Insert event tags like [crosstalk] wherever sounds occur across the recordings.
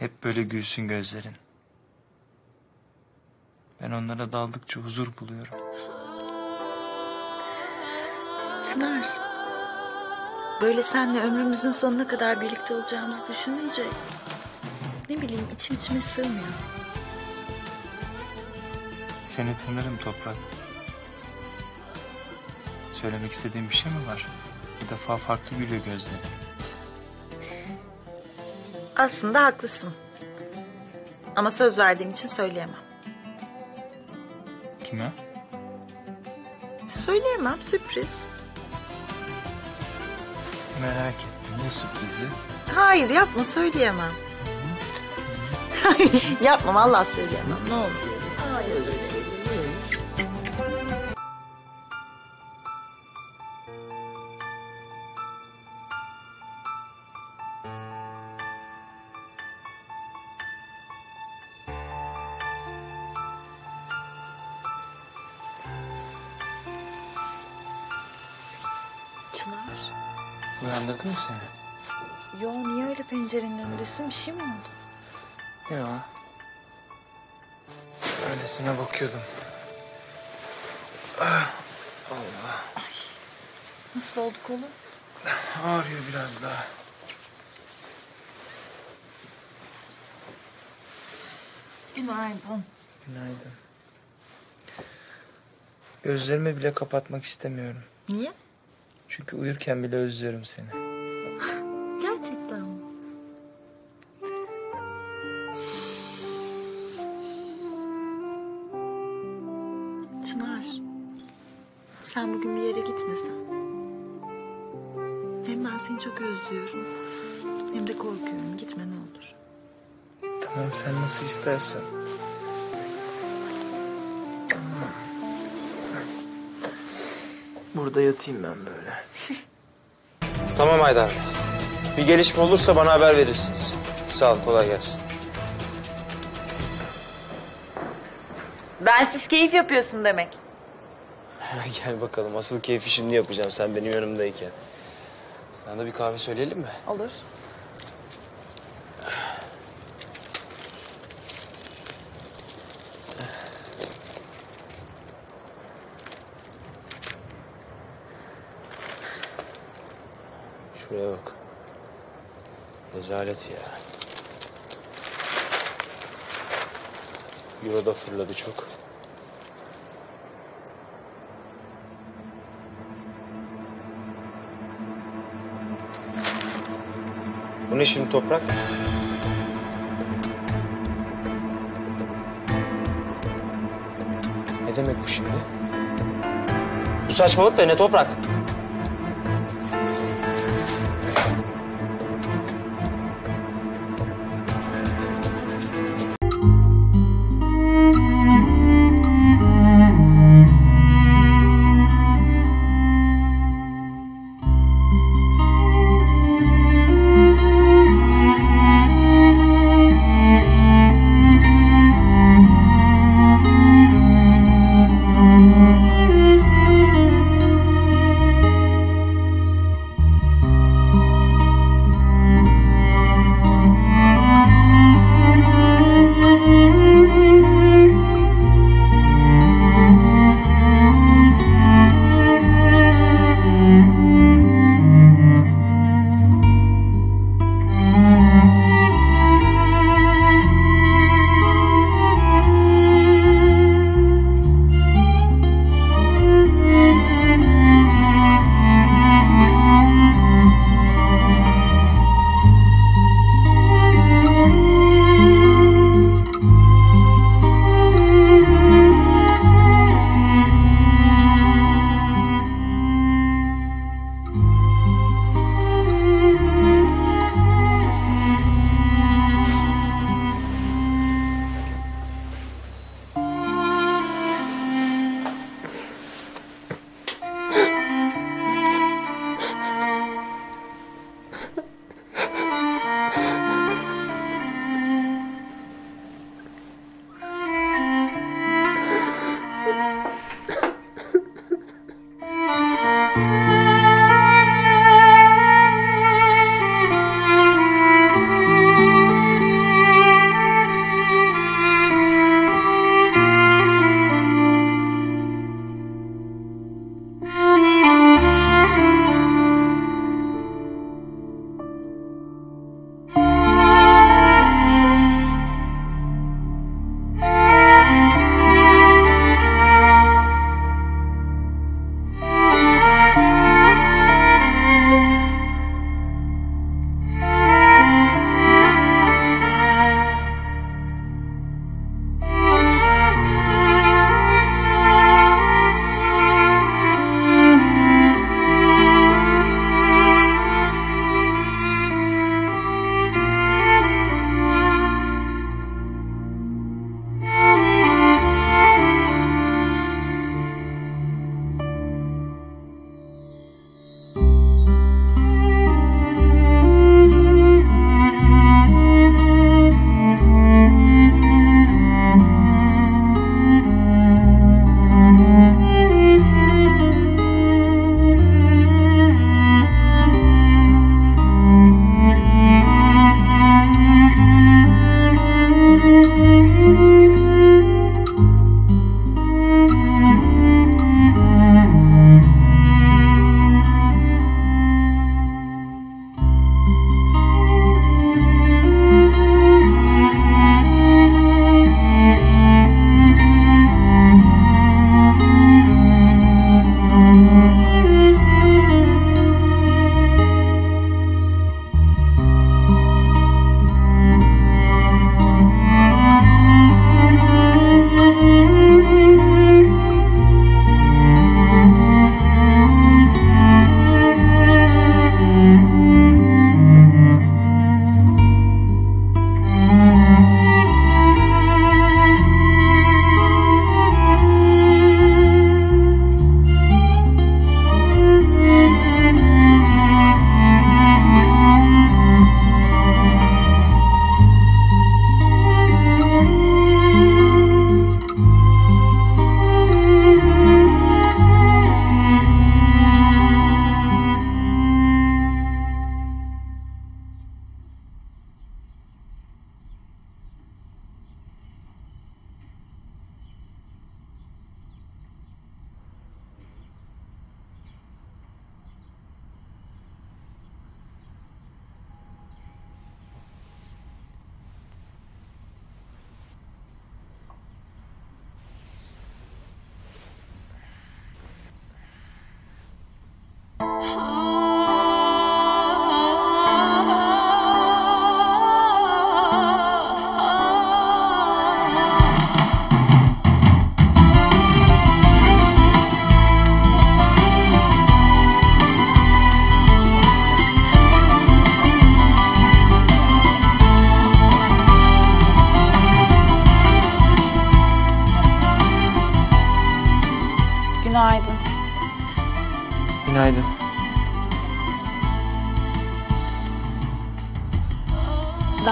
Hep böyle gülsün gözlerin. Ben onlara daldıkça huzur buluyorum. Çınar. Böyle seninle ömrümüzün sonuna kadar birlikte olacağımızı düşününce... ...ne bileyim içim içime sığmıyor. Seni tanırım toprak. Söylemek istediğin bir şey mi var? Bu defa farklı gülüyor gözlerin. Aslında haklısın. Ama söz verdiğim için söyleyemem. Kime? Söyleyemem sürpriz. Merak ettim. Ne sürprizi? Hayır yapma söyleyemem. [laughs] yapma vallahi söyleyemem ne olur. Hayır Uyandırdı mı seni? Yo niye öyle pencerenin önündesin bir şey mi oldu? Ya. Öylesine bakıyordum. Ah, Allah. Nasıl oldu kolun? Ağrıyor biraz daha. Günaydın. Günaydın. Gözlerimi bile kapatmak istemiyorum. Niye? Çünkü uyurken bile özlüyorum seni. Burada yatayım ben böyle. [laughs] Tamam Haydar Bey. Bir gelişme olursa bana haber verirsiniz. Sağ ol, kolay gelsin. Bensiz keyif yapıyorsun demek. [laughs] Gel bakalım, asıl keyfi şimdi yapacağım sen benim yanımdayken. Sana da bir kahve söyleyelim mi? Olur. Şuraya bak. Rezalet ya. Euro da fırladı çok. Bu ne şimdi toprak? Ne demek bu şimdi? Bu saçmalık da ne toprak?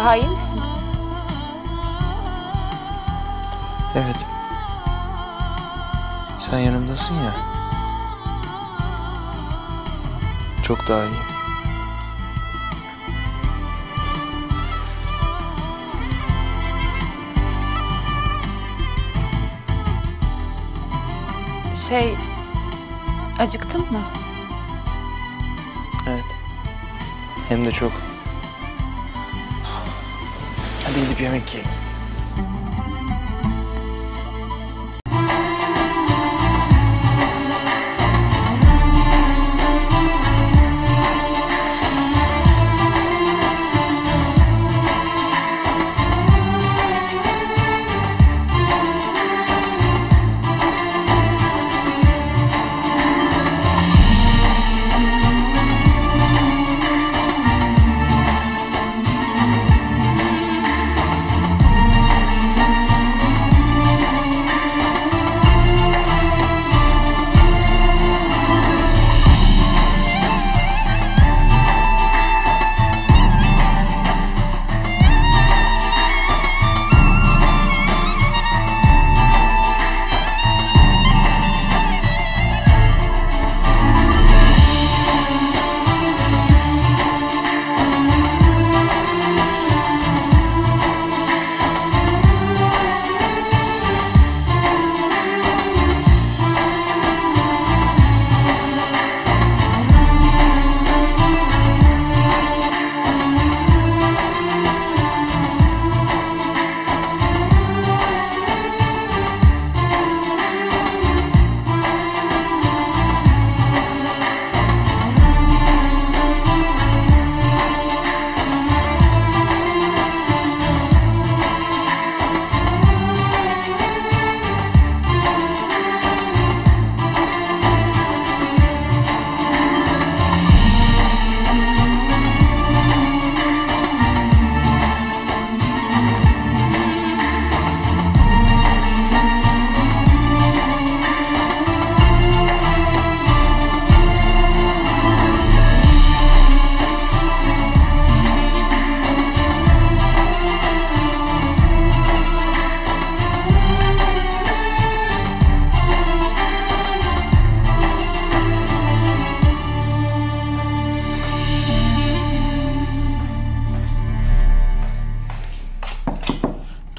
Daha iyi misin? Evet. Sen yanımdasın ya. Çok daha iyi. Şey, acıktın mı? Evet. Hem de çok. Gidip yemek yiyelim.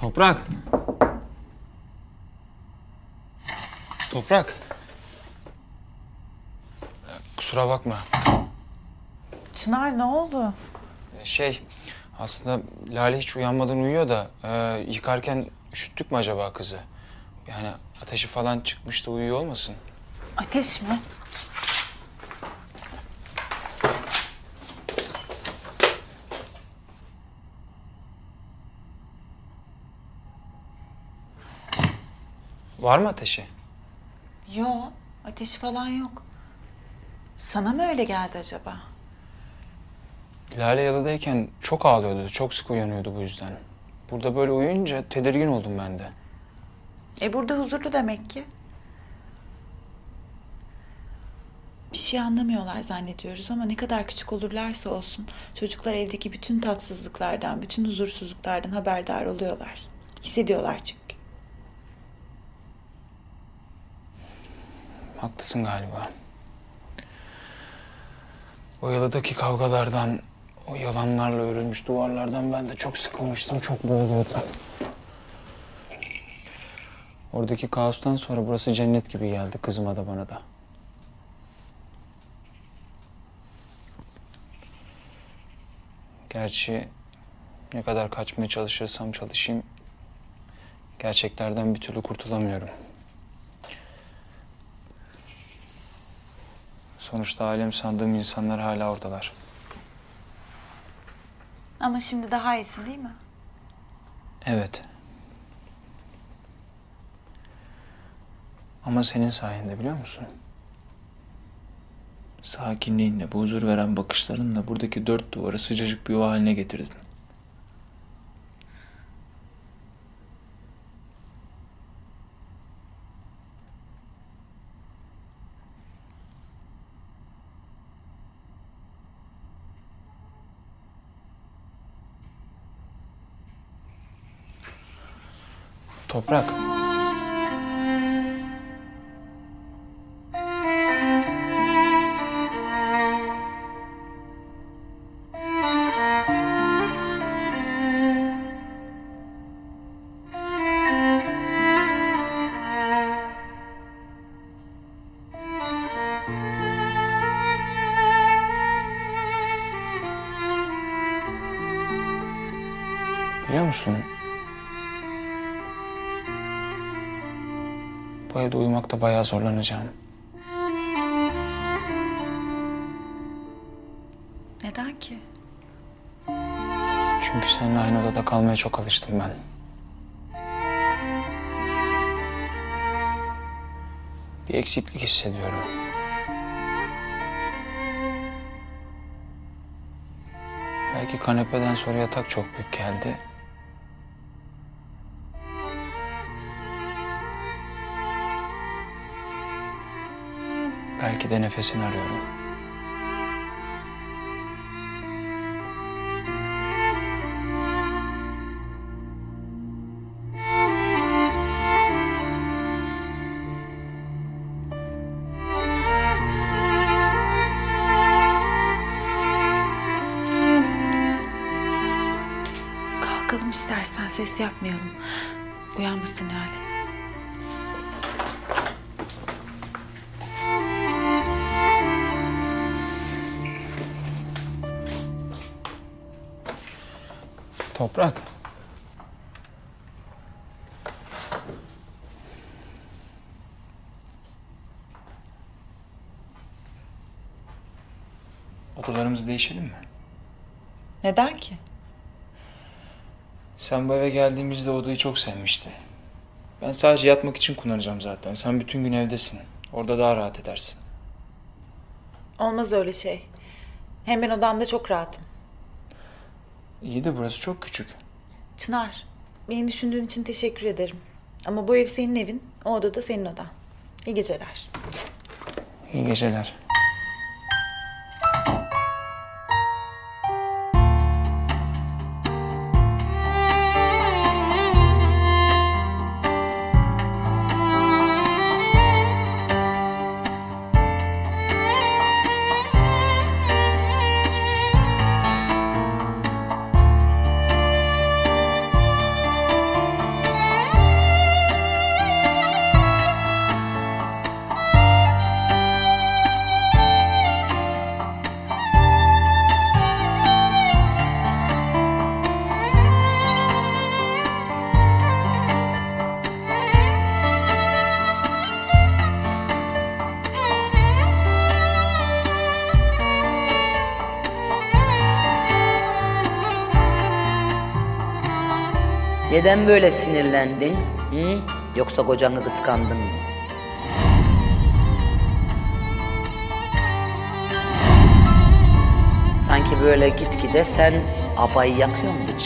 Toprak. Toprak. Kusura bakma. Çınar ne oldu? Şey, aslında Lale hiç uyanmadan uyuyor da e, yıkarken üşüttük mü acaba kızı? Yani ateşi falan çıkmış da uyuyor olmasın? Ateş mi? Var mı ateşi? Yo, ateşi falan yok. Sana mı öyle geldi acaba? Lale yalıdayken çok ağlıyordu, çok sık uyanıyordu bu yüzden. Burada böyle uyuyunca tedirgin oldum ben de. E burada huzurlu demek ki. Bir şey anlamıyorlar zannediyoruz ama ne kadar küçük olurlarsa olsun çocuklar evdeki bütün tatsızlıklardan, bütün huzursuzluklardan haberdar oluyorlar. Hissediyorlar çünkü. Haklısın galiba. O yalıdaki kavgalardan, o yalanlarla örülmüş duvarlardan ben de çok sıkılmıştım, çok boğuluyordum. Oradaki kaostan sonra burası cennet gibi geldi kızıma da bana da. Gerçi ne kadar kaçmaya çalışırsam çalışayım, gerçeklerden bir türlü kurtulamıyorum. Sonuçta ailem sandığım insanlar hala oradalar. Ama şimdi daha iyisin değil mi? Evet. Ama senin sayende biliyor musun? Sakinliğinle, bu huzur veren bakışlarınla buradaki dört duvarı sıcacık bir yuva haline getirdin. Toprak. Bu evde uyumakta bayağı zorlanacağım. Neden ki? Çünkü seninle aynı odada kalmaya çok alıştım ben. Bir eksiklik hissediyorum. Belki kanepeden sonra yatak çok büyük geldi. Belki de nefesini arıyorum. Kalkalım istersen ses yapmayalım. Uyanmışsın Lale. Toprak. Odalarımızı değişelim mi? Neden ki? Sen bu eve geldiğimizde odayı çok sevmiştin. Ben sadece yatmak için kullanacağım zaten. Sen bütün gün evdesin. Orada daha rahat edersin. Olmaz öyle şey. Hem ben odamda çok rahatım. İyi de burası çok küçük. Çınar, beni düşündüğün için teşekkür ederim. Ama bu ev senin evin, o oda da senin odan. İyi geceler. İyi geceler. Neden böyle sinirlendin? Hı? Yoksa kocanı kıskandın mı? Sanki böyle gitgide sen abayı yakıyor mu bu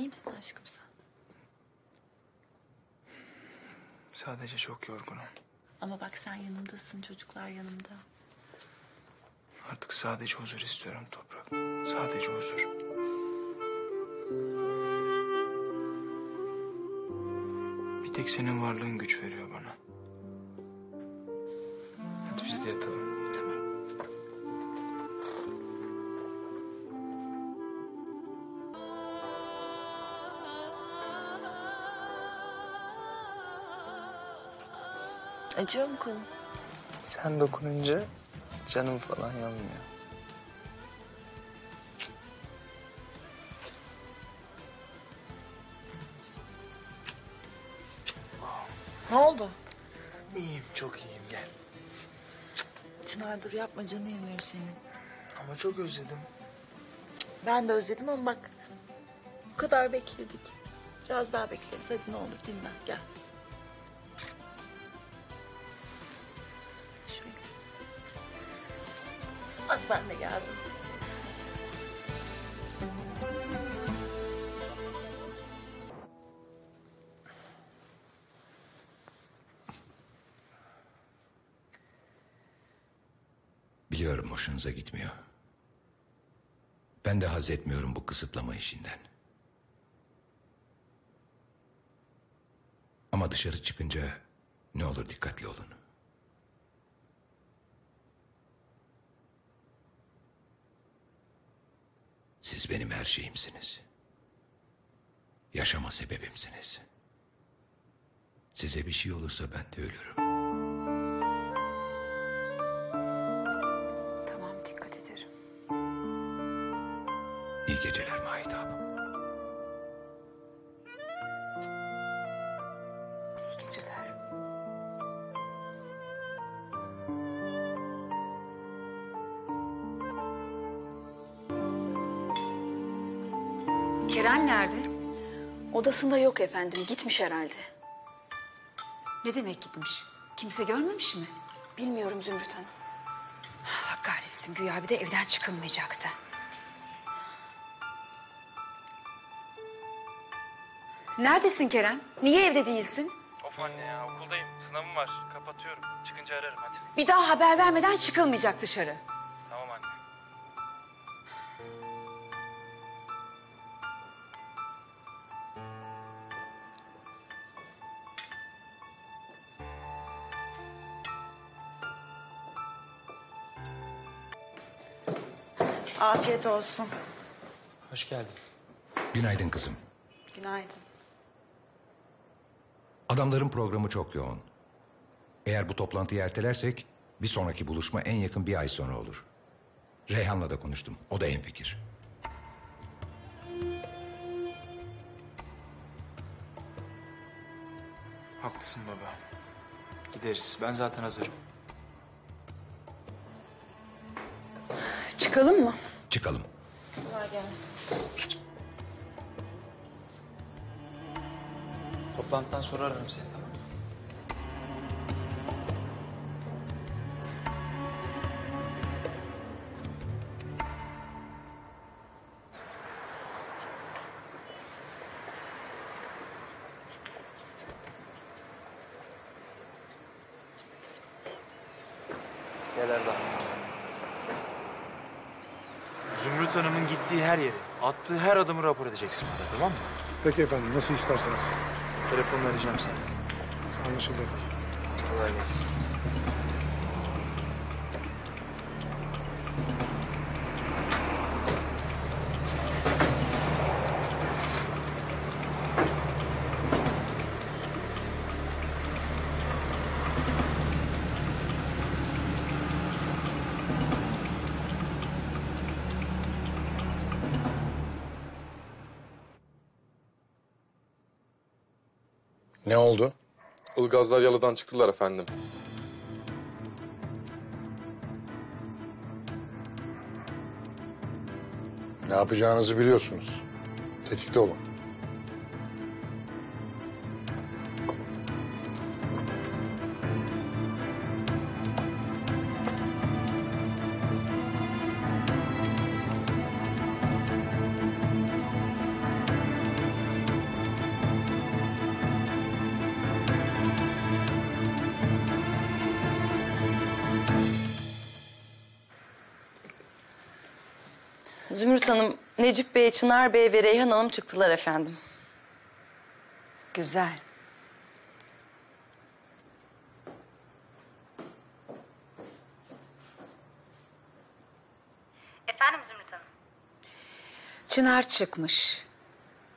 İyi misin aşkım sen? Sadece çok yorgunum. Ama bak sen yanımdasın, çocuklar yanımda. Artık sadece huzur istiyorum Toprak. Sadece huzur. Bir tek senin varlığın güç veriyor bana. Acıyor mu kolun? Sen dokununca canım falan yanmıyor. Ne oldu? İyiyim, çok iyiyim. Gel. Çınar dur yapma canı yanıyor senin. Ama çok özledim. Ben de özledim ama bak bu kadar bekledik. Biraz daha bekleriz hadi ne olur dinlen gel. Ben de geldim. Biliyorum hoşunuza gitmiyor. Ben de haz etmiyorum bu kısıtlama işinden. Ama dışarı çıkınca ne olur dikkatli olun. Benim her şeyimsiniz. Yaşama sebebimsiniz. Size bir şey olursa ben de ölürüm. Kerem nerede? Odasında yok efendim. Gitmiş herhalde. Ne demek gitmiş? Kimse görmemiş mi? Bilmiyorum Zümrüt Hanım. Allah kahretsin güya bir de evden çıkılmayacaktı. Neredesin Kerem? Niye evde değilsin? Of anne ya okuldayım. Sınavım var. Kapatıyorum. Çıkınca ararım hadi. Bir daha haber vermeden çıkılmayacak dışarı. Afiyet olsun. Hoş geldin. Günaydın kızım. Günaydın. Adamların programı çok yoğun. Eğer bu toplantıyı ertelersek bir sonraki buluşma en yakın bir ay sonra olur. Reyhan'la da konuştum. O da en fikir. Haklısın baba. Gideriz. Ben zaten hazırım. Çıkalım mı? Çıkalım. Kolay gelsin. Toplantıdan sonra ararım seni tamam mı? Gel Erdal. Zümrüt Hanım'ın gittiği her yeri, attığı her adımı rapor edeceksin bana tamam mı? Peki efendim nasıl isterseniz. Telefonla arayacağım seni. Anlaşıldı efendim. Kolay gelsin. Ne oldu? Ilgazlar yalıdan çıktılar efendim. Ne yapacağınızı biliyorsunuz. Tetikte olun. Zümrüt Hanım, Necip Bey, Çınar Bey ve Reyhan Hanım çıktılar efendim. Güzel. Efendim Zümrüt Hanım. Çınar çıkmış.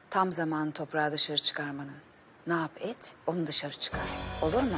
Tam zamanı toprağı dışarı çıkarmanın. Ne yap et, onu dışarı çıkar. Olur mu?